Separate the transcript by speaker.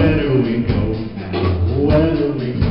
Speaker 1: Where do we go now? Where do we go?